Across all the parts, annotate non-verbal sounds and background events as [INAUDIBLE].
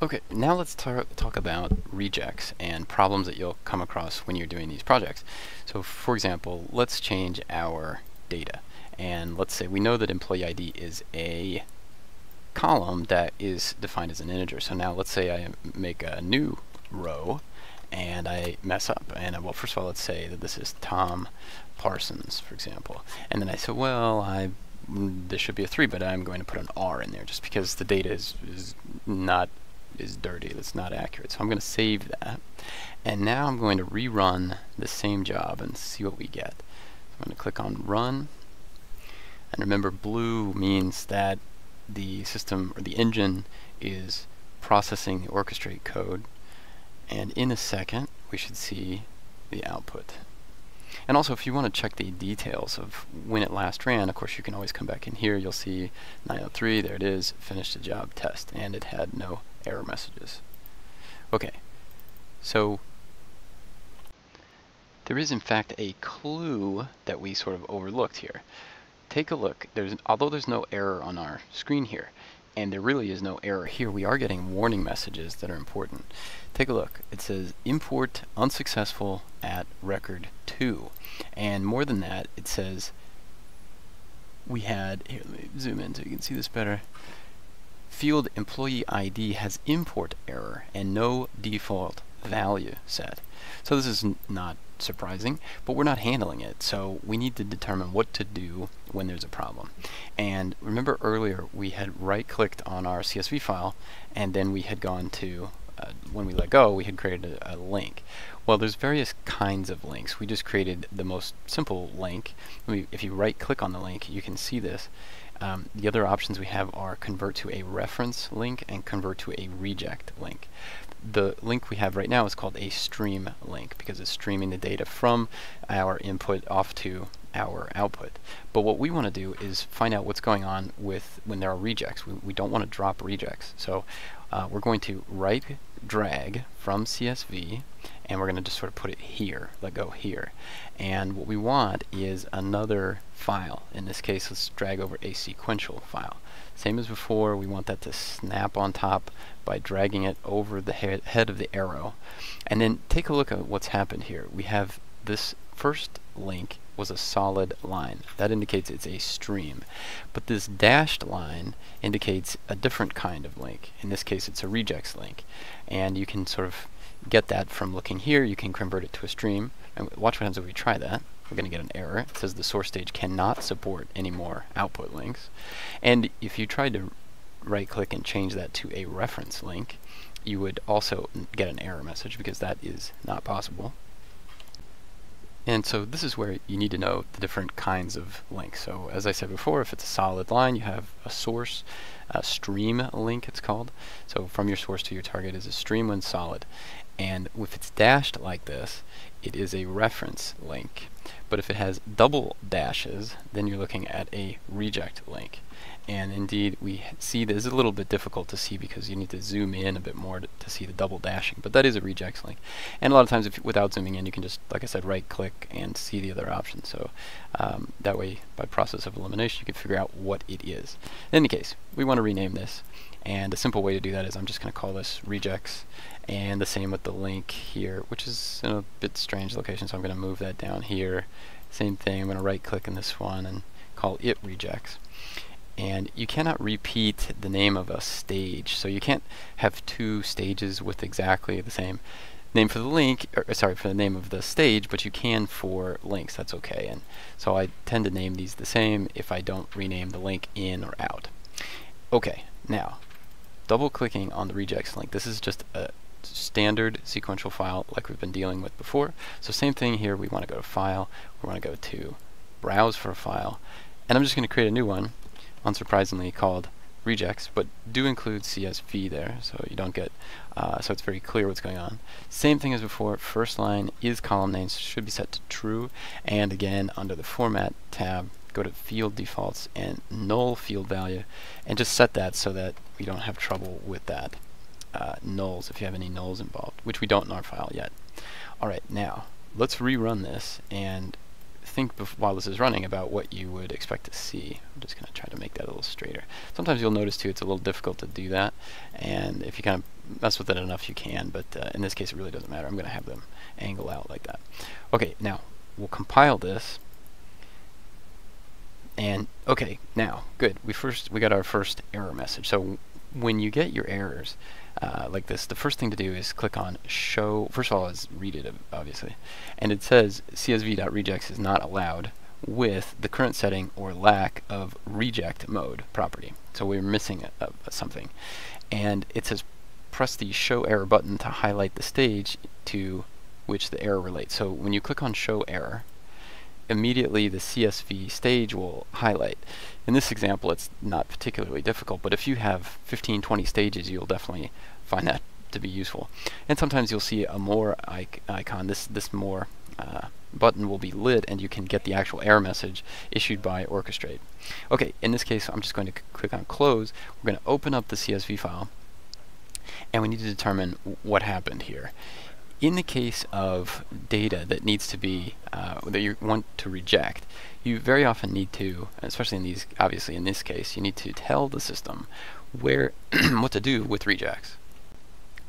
Okay, now let's talk about rejects and problems that you'll come across when you're doing these projects. So for example, let's change our data. And let's say we know that employee ID is a column that is defined as an integer. So now let's say I make a new row and I mess up. And uh, well, first of all, let's say that this is Tom Parsons, for example. And then I say, well, I mm, this should be a 3, but I'm going to put an R in there just because the data is, is not is dirty, that's not accurate. So I'm going to save that. And now I'm going to rerun the same job and see what we get. I'm going to click on run. And remember blue means that the system or the engine is processing the orchestrate code. And in a second we should see the output. And also, if you want to check the details of when it last ran, of course, you can always come back in here. You'll see 903, there it is, finished the job test, and it had no error messages. Okay, so there is in fact a clue that we sort of overlooked here. Take a look. There's although there's no error on our screen here, and there really is no error here, we are getting warning messages that are important. Take a look. It says import unsuccessful at record 2. And more than that, it says we had, here let me zoom in so you can see this better field employee ID has import error and no default value set. So this is not surprising, but we're not handling it. So we need to determine what to do when there's a problem. And remember earlier we had right-clicked on our CSV file and then we had gone to, uh, when we let go, we had created a, a link. Well, there's various kinds of links. We just created the most simple link. If you right-click on the link, you can see this. Um, the other options we have are convert to a reference link and convert to a reject link. The link we have right now is called a stream link because it's streaming the data from our input off to our output. But what we want to do is find out what's going on with when there are rejects. We, we don't want to drop rejects. So uh, we're going to right drag from CSV and we're going to just sort of put it here, let go here. And what we want is another file. In this case, let's drag over a sequential file. Same as before, we want that to snap on top by dragging it over the head, of the arrow. And then take a look at what's happened here. We have this first link was a solid line. That indicates it's a stream. But this dashed line indicates a different kind of link. In this case, it's a rejects link. And you can sort of get that from looking here. You can convert it to a stream. And watch what happens if we try that. We're going to get an error. It says the source stage cannot support any more output links. And if you tried to right click and change that to a reference link, you would also get an error message because that is not possible. And so this is where you need to know the different kinds of links. So as I said before, if it's a solid line, you have a source, a stream link it's called. So from your source to your target is a stream when solid. And if it's dashed like this, it is a reference link. But if it has double dashes, then you're looking at a reject link and indeed we see this is a little bit difficult to see because you need to zoom in a bit more to, to see the double dashing but that is a rejects link. And a lot of times if without zooming in you can just like I said right click and see the other options so um, that way by process of elimination you can figure out what it is. In any case we want to rename this. And a simple way to do that is I'm just going to call this rejects. And the same with the link here which is in a bit strange location so I'm going to move that down here. Same thing I'm going to right click in this one and call it rejects and you cannot repeat the name of a stage. So you can't have two stages with exactly the same name for the link or uh, sorry for the name of the stage but you can for links. That's okay. And so I tend to name these the same if I don't rename the link in or out. Okay now double clicking on the rejects link. This is just a standard sequential file like we've been dealing with before. So same thing here. We want to go to file. We want to go to browse for a file. And I'm just going to create a new one unsurprisingly called rejects, but do include CSV there, so you don't get, uh, so it's very clear what's going on. Same thing as before, first line is column names should be set to true, and again, under the Format tab, go to Field Defaults and Null Field Value, and just set that so that we don't have trouble with that. Uh, nulls, if you have any nulls involved, which we don't in our file yet. Alright, now, let's rerun this, and think while this is running about what you would expect to see. I'm just going to try to make that a little straighter. Sometimes you'll notice too it's a little difficult to do that and if you kind of mess with it enough you can, but uh, in this case it really doesn't matter. I'm going to have them angle out like that. Okay, now we'll compile this. And okay, now good. We first we got our first error message. So when you get your errors uh, like this, the first thing to do is click on show. First of all, is read it obviously, and it says csv.rejects is not allowed with the current setting or lack of reject mode property. So we're missing a, a, something, and it says press the show error button to highlight the stage to which the error relates. So when you click on show error, immediately the CSV stage will highlight. In this example, it's not particularly difficult, but if you have 15, 20 stages, you'll definitely find that to be useful. And sometimes you'll see a more icon, this, this more uh, button will be lit and you can get the actual error message issued by Orchestrate. Okay, in this case, I'm just going to click on close. We're going to open up the CSV file and we need to determine what happened here. In the case of data that needs to be, uh, that you want to reject, you very often need to, especially in these, obviously in this case, you need to tell the system where, [CLEARS THROAT] what to do with rejects.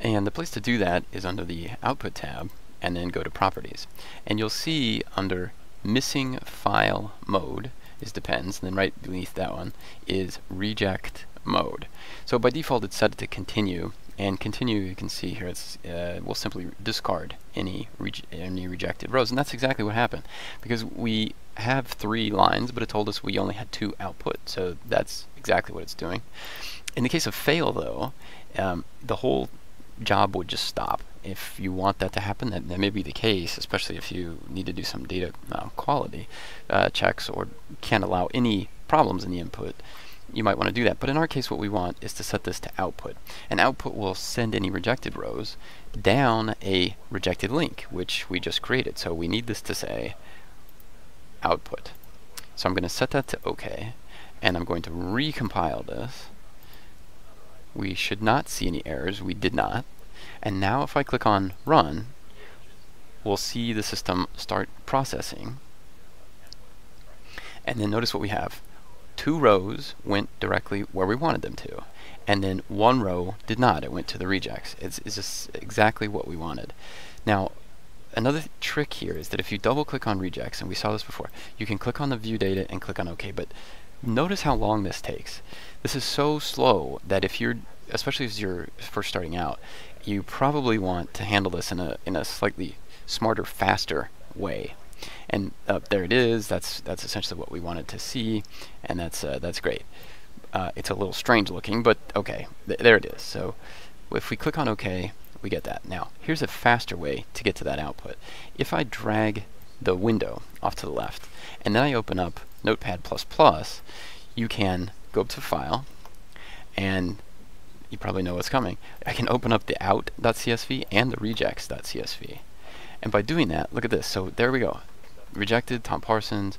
And the place to do that is under the Output tab, and then go to Properties. And you'll see under Missing File Mode is depends, and then right beneath that one is Reject Mode. So by default it's set to continue, and continue, you can see here, it's uh, we'll simply discard any any rejected rows, and that's exactly what happened because we have three lines, but it told us we only had two output, so that's exactly what it's doing. In the case of fail, though, um, the whole job would just stop. If you want that to happen, that, that may be the case, especially if you need to do some data uh, quality uh, checks or can't allow any problems in the input you might want to do that. But in our case, what we want is to set this to output. And output will send any rejected rows down a rejected link, which we just created. So we need this to say output. So I'm going to set that to OK, and I'm going to recompile this. We should not see any errors. We did not. And now if I click on Run, we'll see the system start processing. And then notice what we have two rows went directly where we wanted them to. And then one row did not. It went to the rejects. It's, it's just exactly what we wanted. Now, another trick here is that if you double click on rejects, and we saw this before, you can click on the view data and click on OK, but notice how long this takes. This is so slow that if you're, especially if you're first starting out, you probably want to handle this in a, in a slightly smarter, faster way. And uh, there it is. That's that's essentially what we wanted to see, and that's uh, that's great. Uh, it's a little strange looking, but okay, th there it is. So if we click on OK, we get that. Now, here's a faster way to get to that output. If I drag the window off to the left, and then I open up Notepad++, you can go up to File, and you probably know what's coming. I can open up the out.csv and the rejects.csv. And by doing that, look at this. So there we go rejected, Tom Parsons,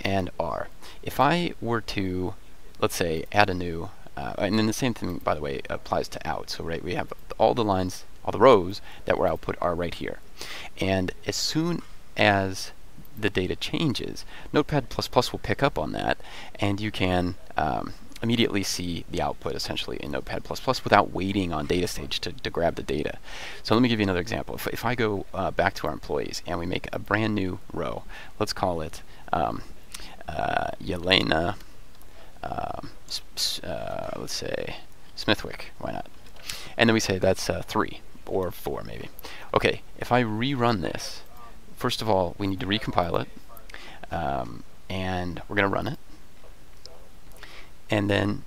and R. If I were to, let's say, add a new, uh, and then the same thing, by the way, applies to out. So right, we have all the lines, all the rows that were output are right here. And as soon as the data changes, Notepad++ Plus will pick up on that, and you can um, immediately see the output essentially in Notepad++ Plus without waiting on DataStage to, to grab the data. So let me give you another example. If, if I go uh, back to our employees and we make a brand new row, let's call it um, uh, Yelena, um, uh, let's say Smithwick, why not? And then we say that's uh, 3 or 4 maybe. Okay, if I rerun this, first of all, we need to recompile it. Um, and we're going to run it and then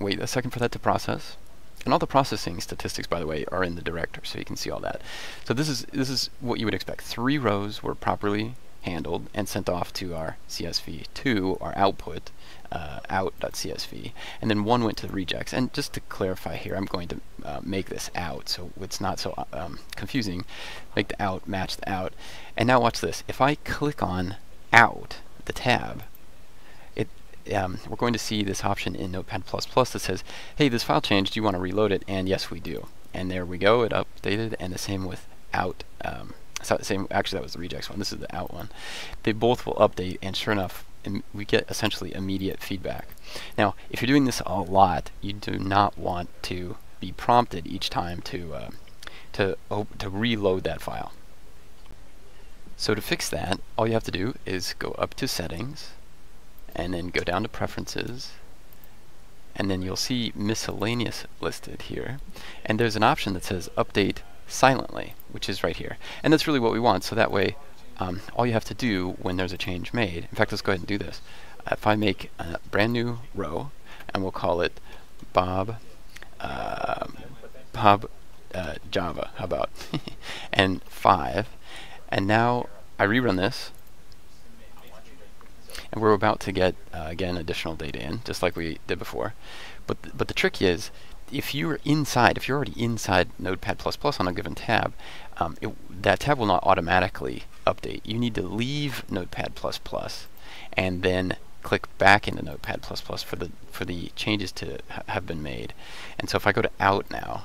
wait a second for that to process. And all the processing statistics, by the way, are in the director, so you can see all that. So this is this is what you would expect. Three rows were properly handled and sent off to our CSV. Two, our output, uh, out.csv, and then one went to the rejects. And just to clarify here, I'm going to uh, make this out so it's not so um, confusing. Make the out match the out. And now watch this. If I click on out, the tab, um, we're going to see this option in Notepad++ that says, hey, this file changed, do you want to reload it? And yes, we do. And there we go, it updated, and the same with out. Um, so same, actually, that was the rejects one. This is the out one. They both will update, and sure enough, we get essentially immediate feedback. Now, if you're doing this a lot, you do not want to be prompted each time to uh, to to reload that file. So to fix that, all you have to do is go up to Settings, and then go down to Preferences, and then you'll see Miscellaneous listed here, and there's an option that says Update Silently, which is right here. And that's really what we want, so that way um, all you have to do when there's a change made, in fact let's go ahead and do this. If I make a brand new row, and we'll call it Bob, uh, Bob uh, Java, how about, [LAUGHS] and 5, and now I rerun this, and we're about to get, uh, again, additional data in, just like we did before. But, th but the trick is, if you're inside, if you're already inside Notepad++ on a given tab, um, it, that tab will not automatically update. You need to leave Notepad++ and then click back into Notepad++ for the for the changes to ha have been made. And so if I go to Out now,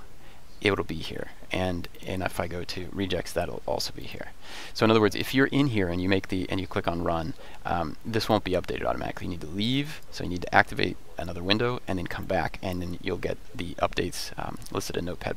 it'll be here. And and if I go to rejects, that'll also be here. So in other words, if you're in here and you make the and you click on Run, um, this won't be updated automatically. You need to leave, so you need to activate another window and then come back, and then you'll get the updates um, listed in Notepad++.